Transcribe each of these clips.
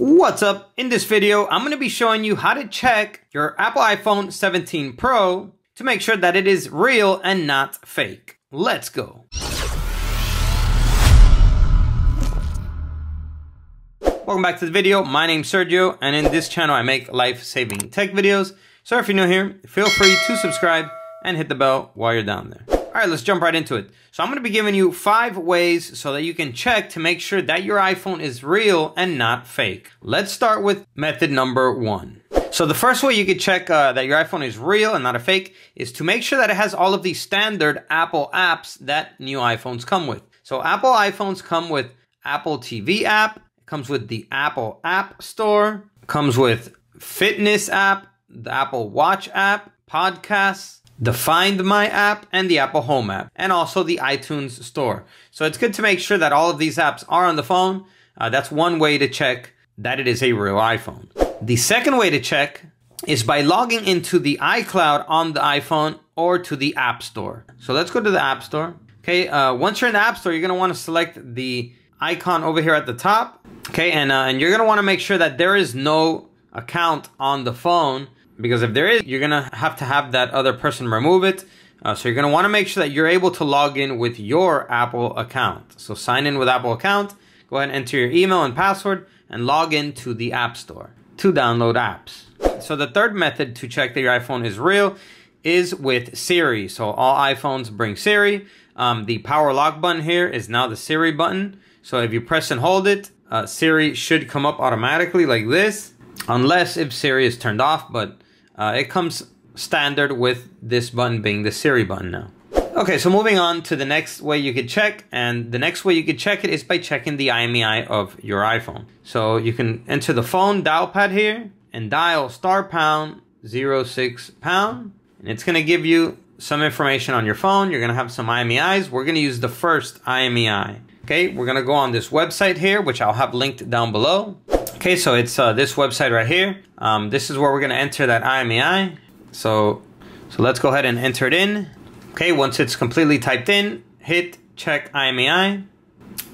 What's up? In this video, I'm going to be showing you how to check your Apple iPhone 17 Pro to make sure that it is real and not fake. Let's go. Welcome back to the video. My name's Sergio, and in this channel, I make life-saving tech videos. So if you're new here, feel free to subscribe and hit the bell while you're down there. All right, let's jump right into it. So I'm going to be giving you five ways so that you can check to make sure that your iPhone is real and not fake. Let's start with method number one. So the first way you could check uh, that your iPhone is real and not a fake is to make sure that it has all of the standard Apple apps that new iPhones come with. So Apple iPhones come with Apple TV app, comes with the Apple App Store, comes with Fitness app, the Apple Watch app, podcasts, the Find My app, and the Apple Home app, and also the iTunes Store. So it's good to make sure that all of these apps are on the phone. Uh, that's one way to check that it is a real iPhone. The second way to check is by logging into the iCloud on the iPhone or to the App Store. So let's go to the App Store. Okay, uh, once you're in the App Store, you're gonna wanna select the icon over here at the top. Okay, and, uh, and you're gonna wanna make sure that there is no account on the phone because if there is, you're gonna have to have that other person remove it. Uh, so you're gonna wanna make sure that you're able to log in with your Apple account. So sign in with Apple account, go ahead and enter your email and password and log in to the App Store to download apps. So the third method to check that your iPhone is real is with Siri. So all iPhones bring Siri. Um, the power lock button here is now the Siri button. So if you press and hold it, uh, Siri should come up automatically like this, unless if Siri is turned off, but uh, it comes standard with this button being the Siri button now. Okay, so moving on to the next way you could check, and the next way you could check it is by checking the IMEI of your iPhone. So you can enter the phone dial pad here and dial star pound zero six pound, and it's gonna give you some information on your phone. You're gonna have some IMEIs. We're gonna use the first IMEI. Okay, we're gonna go on this website here, which I'll have linked down below. Okay, so it's uh, this website right here. Um, this is where we're gonna enter that IMEI. So, so let's go ahead and enter it in. Okay, once it's completely typed in, hit check IMEI.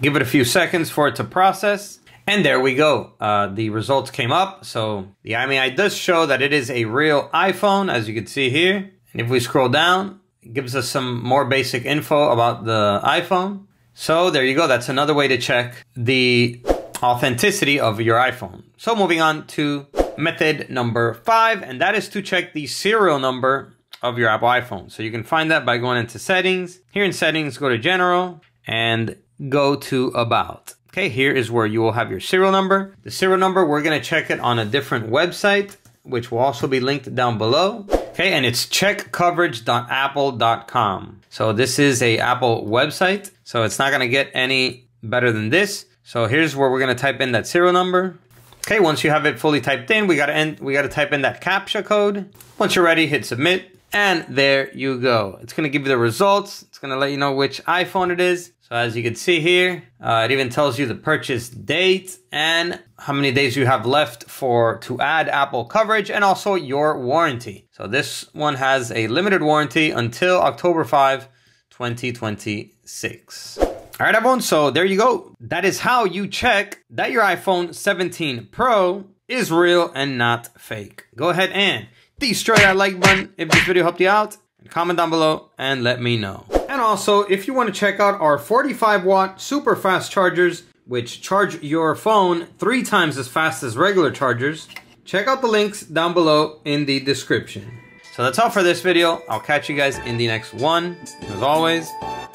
Give it a few seconds for it to process. And there we go. Uh, the results came up. So the IMEI does show that it is a real iPhone, as you can see here. And if we scroll down, it gives us some more basic info about the iPhone. So there you go. That's another way to check the authenticity of your iPhone. So moving on to method number five, and that is to check the serial number of your Apple iPhone. So you can find that by going into settings. Here in settings, go to general and go to about. Okay, here is where you will have your serial number. The serial number, we're gonna check it on a different website, which will also be linked down below. Okay, and it's checkcoverage.apple.com. So this is a Apple website, so it's not gonna get any better than this. So here's where we're gonna type in that serial number. Okay, once you have it fully typed in, we gotta end, we gotta type in that CAPTCHA code. Once you're ready, hit submit. And there you go. It's gonna give you the results. It's gonna let you know which iPhone it is. So as you can see here, uh, it even tells you the purchase date and how many days you have left for to add Apple coverage and also your warranty. So this one has a limited warranty until October 5, 2026. All right, everyone. So there you go. That is how you check that your iPhone 17 Pro is real and not fake. Go ahead and destroy that like button if this video helped you out. Comment down below and let me know. And also, if you want to check out our 45 watt super fast chargers, which charge your phone three times as fast as regular chargers, check out the links down below in the description. So that's all for this video. I'll catch you guys in the next one. As always,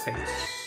peace.